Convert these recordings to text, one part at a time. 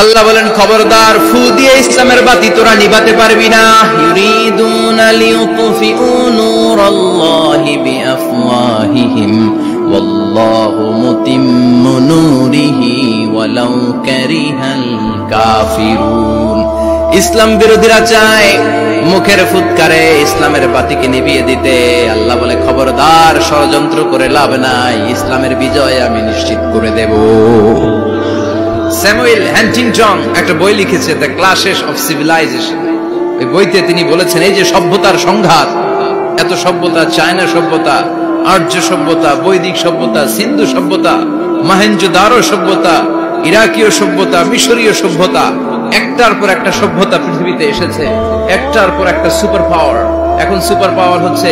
আল্লাহ বলেন খবরদার ফু দিয়ে ইসলামের বাতি তোরা নিভাতে পারবি না। ইউরিদুনা লিউতফিউ নূরাল্লাহি বিআফওয়াহিহিম ওয়াল্লাহু মুতিম্মু নূরিহি ওয়ালাউ কারিহাল কাফিরুন। ইসলাম বিরোধীরা চায় মুখের ফুৎকারে ইসলামের বাতিকে নিভিয়ে দিতে। আল্লাহ বলে খবরদার ষড়যন্ত্র করে লাভ নাই ইসলামের বিজয় আমি নিশ্চিত করে দেব। স্যামুয়েল হ্যান্টিংটন একটা বই লিখেছে দ্য ক্লাসেস অফ সিভিলাইজেশন ওই বইতে তিনি বলেছেন, এই যে সভ্যতার সংঘাত, এত সভ্যতা, চায়না সভ্যতা, আর্য সভ্যতা, বৈদিক সভ্যতা, সিন্ধু সভ্যতা মহেঞ্জোদারো সভ্যতা, ইরাকীয় সভ্যতা, মিশরীয় সভ্যতা, একটার পর একটা সভ্যতা পৃথিবীতে এসেছে, একটার পর একটা সুপার পাওয়ার। এখন সুপার পাওয়ার হচ্ছে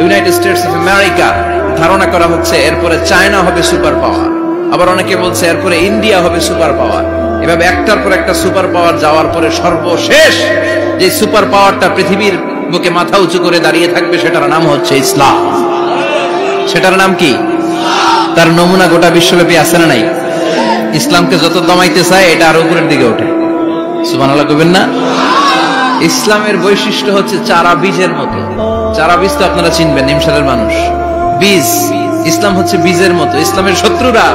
ইউনাইটেড স্টেটস অফ আমেরিকা। ধারণা করা হচ্ছে এরপরে চায়না হবে সুপার পাওয়ার। আবার অনেকে বলছে, এরপরে ইন্ডিয়া হবে সুপার পাওয়ার। এভাবে একটার পর একটা সুপার পাওয়ার যাওয়ার পরে সর্বশেষ যে সুপার পাওয়ারটা পৃথিবীর বুকে মাথা উঁচু করে দাঁড়িয়ে থাকবে, সেটার নাম হচ্ছে ইসলাম। সেটার নাম কি? তার নমুনা গোটা বিশ্বব্যাপী আছে না নাই? ইসলামকে যত দমাইতে চায়, এটা আরও উপরের দিকে ওঠে। সুবহানাল্লাহ কইবেন না? ইসলামের বৈশিষ্ট্য হচ্ছে চারা বীজের মতো। চারা বীজ তো আপনারা চিনবেন নিমসারের মানুষ। বীজ। ইসলাম হচ্ছে বীজের মতো। ইসলামের শত্রুরা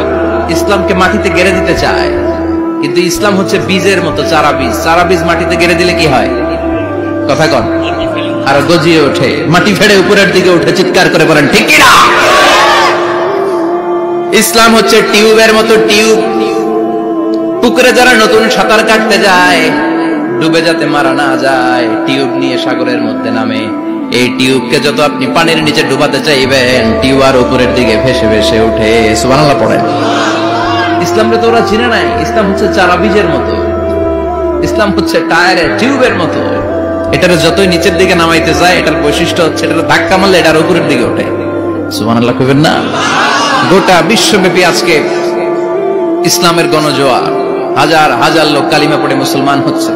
ইসলামকে মাটিতে গেড়ে দিতে চায়। কিন্তু ইসলাম হচ্ছে বীজের মতো চারা বীজ। চারা বীজ মাটিতে গেড়ে দিলে কি হয়? কথা কন। আর গজিয়ে ওঠে। মাটি ফেড়ে উপরের দিকে উঠে চিৎকার করে বলেন, ঠিক না ইসলাম হচ্ছে টিউবের মতো টিউব। পুকুরে যারা নতুন সাঁতার কাটতে যায়, ডুবে যাতে মারা না যায়, টিউব নিয়ে সাগরের মধ্যে নামে। এই টিউবকে যত আপনি পানির নিচে ডুবাতে চাইবেন, টিউব আর উপরের দিকে ভেসে ভেসে উঠে সুবহানাল্লাহ, পড়েন। ইসলামকে তো ওরা চিনে নাই। ইসলাম হচ্ছে চারা বীজের মতো। ইসলাম হচ্ছে টায়ারের টিউবের মতো। এটার যতই নিচের দিকে নামাইতে যায়, এটার বৈশিষ্ট্য হচ্ছে এটার ধাক্কা মারলে এটার উপরের দিকে ওঠে। সুবহানাল্লাহ কইবেন না? গোটা বিশ্বব্যাপী আজকে ইসলামের গণজোয়ার। হাজার হাজার লোক কালিমা পড়ে মুসলমান হচ্ছে।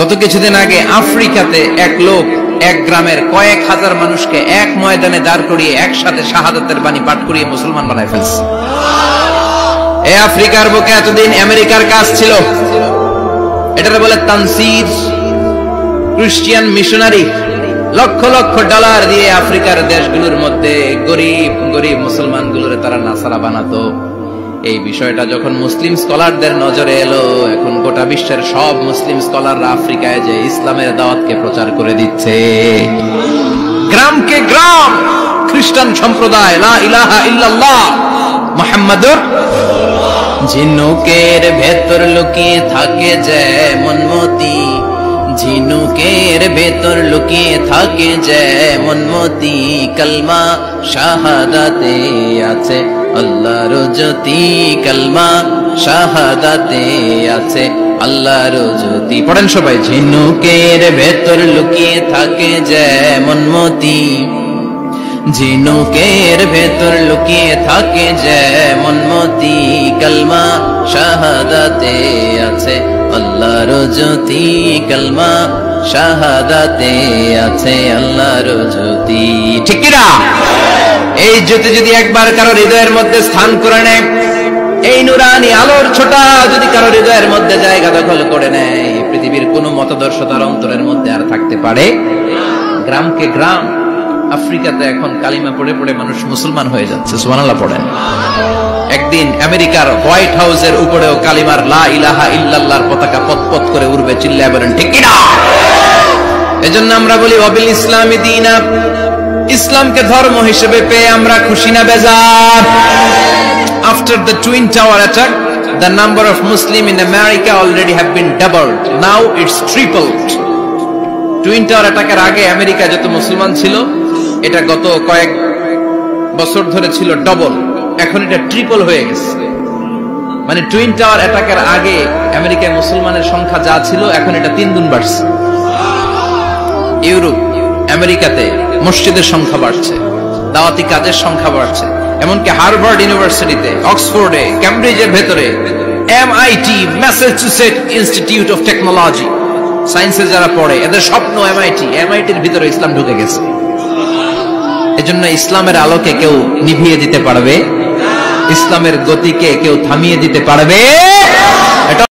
গত কিছুদিন আগে আফ্রিকাতে এক লোক, এক গ্রামের কয়েক হাজার মানুষকে এক ময়দানে দাঁড় করিয়ে একসাথে শাহাদাতের বাণী পাঠ করিয়ে মুসলমান বানায় ফেলছে। আফ্রিকার বুকে এতদিন আমেরিকার কাজ ছিল। এটাকে বলে Tansir. Christian missionary lakh lakh dollar দিয়ে আফ্রিকার দেশগুলোর মধ্যে গরিব গরিব মুসলমানগুলোরে তারা নাসারা বানাতো। এই বিষয়টা যখন মুসলিম স্কলারদের নজরে এলো, এখন গোটা বিশ্বের সব মুসলিম স্কলাররা আফ্রিকায় যে ইসলামের দাওয়াতকে প্রচার করে দিচ্ছে। গ্রামকে গ্রাম, খ্রিস্টান সম্প্রদায়, লা ইলাহা ইল্লাল্লাহ, মুহাম্মাদুর ঝিনুকের ভেতর লুকিয়ে থাকে যেমন মতি ঝিনুকের ভেতর লুকিয়ে থাকে যেমন মতি কলমা শাহাদাতে আছে আল্লাহর জ্যোতি। কলমা শাহাদাতে আছে আল্লাহর জ্যোতি। পড়েন সবাই, ঝিনুকের ভেতর লুকিয়ে থাকে যেমন মতি ঝিনুকের ভেতর লুকিয়ে থাকে যেমন মতি কলমা শাহাদাতে আছে আল্লাহর জ্যোতি কলমা শাহাদাতে আছে আল্লাহর জ্যোতি ঠিক কিনা? এই জ্যোতি যদি একবার কারও হৃদয়ের মধ্যে স্থান করে নেয়, এই নুরানি আলোর ছোটা যদি কারও হৃদয়ের মধ্যে জায়গা দখল করে নেয়, পৃথিবীর কোন মতদর্শ তার অন্তরের মধ্যে আর থাকতে পারে? গ্রামকে গ্রাম, আফ্রিকাতে এখন কালিমা পড়ে পড়ে মানুষ মুসলমান হয়ে যাচ্ছে, সুবহানাল্লাহ পড়েন। একদিন আমেরিকার হোয়াইট হাউসের উপরেও কালিমার লা ইলাহা ইল্লাল্লাহর পতাকা পতপত করে উড়বে, চিল্লায় বলেন, ঠিক কিনা এজন্য আমরা বলি, অবিল ইসলামী দিনা ইসলামকে ধর্ম হিসেবে পেয়ে আমরা খুশি না বেজার after the twin tower attack the number of Muslim in America already have been doubled. Now it's tripled. Twin tower অ্যাটাকের আগে আমেরিকা যত মুসলমান ছিল, এটা গত কয়েক বছর ধরে ছিল ডবল এখন এটা ট্রিপল হয়ে গেছে। মানে টুইন টাওয়ার অ্যাটাকের আগে আমেরিকায় মুসলমানের সংখ্যা যা ছিল, এখন এটা তিন গুণ বাড়ছে। ইউরোপ, আমেরিকাতে মসজিদের সংখ্যা বাড়ছে, দাওয়াতি কাজের সংখ্যা বাড়ছে। এমনকি হার্ভার্ড ইউনিভার্সিটিতে, অক্সফোর্ডে ক্যামব্রিজের ভেতরে MIT Massachusetts institute of technology সায়েন্সে যারা পড়ে, এদের স্বপ্ন এমআইটি এমআইটির ভিতরে ইসলাম ঢুকে গেছে। এজন্য ইসলামের আলোকে কেউ নিভিয়ে দিতে পারবে ইসলামের গতিকে কেউ থামিয়ে দিতে পারবে।